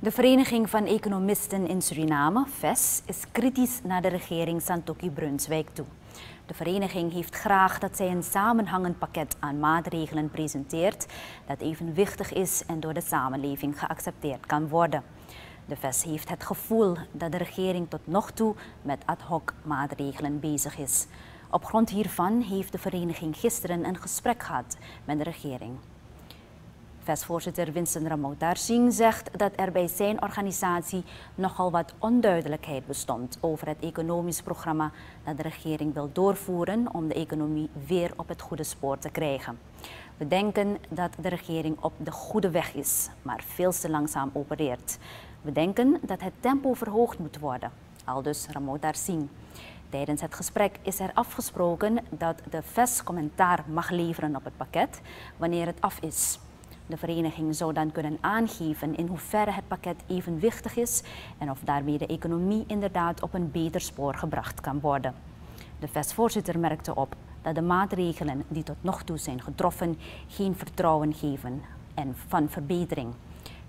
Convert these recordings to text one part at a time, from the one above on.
De Vereniging van Economisten in Suriname, VES, is kritisch naar de regering Santoki Brunswijk toe. De vereniging heeft graag dat zij een samenhangend pakket aan maatregelen presenteert dat evenwichtig is en door de samenleving geaccepteerd kan worden. De VES heeft het gevoel dat de regering tot nog toe met ad hoc maatregelen bezig is. Op grond hiervan heeft de vereniging gisteren een gesprek gehad met de regering. VES-voorzitter Vincent Ramoutar Singh zegt dat er bij zijn organisatie nogal wat onduidelijkheid bestond over het economisch programma dat de regering wil doorvoeren om de economie weer op het goede spoor te krijgen. We denken dat de regering op de goede weg is, maar veel te langzaam opereert. We denken dat het tempo verhoogd moet worden, aldus Ramoutar Singh. Tijdens het gesprek is er afgesproken dat de VES commentaar mag leveren op het pakket wanneer het af is. De vereniging zou dan kunnen aangeven in hoeverre het pakket evenwichtig is en of daarmee de economie inderdaad op een beter spoor gebracht kan worden. De VES-voorzitter merkte op dat de maatregelen die tot nog toe zijn getroffen geen vertrouwen geven en van verbetering.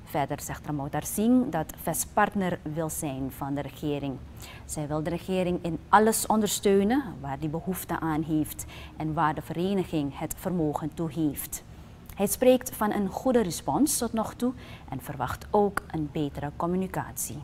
Verder zegt Ramoutar Singh dat VES partner wil zijn van de regering. Zij wil de regering in alles ondersteunen waar die behoefte aan heeft en waar de vereniging het vermogen toe heeft. Hij spreekt van een goede respons tot nog toe en verwacht ook een betere communicatie.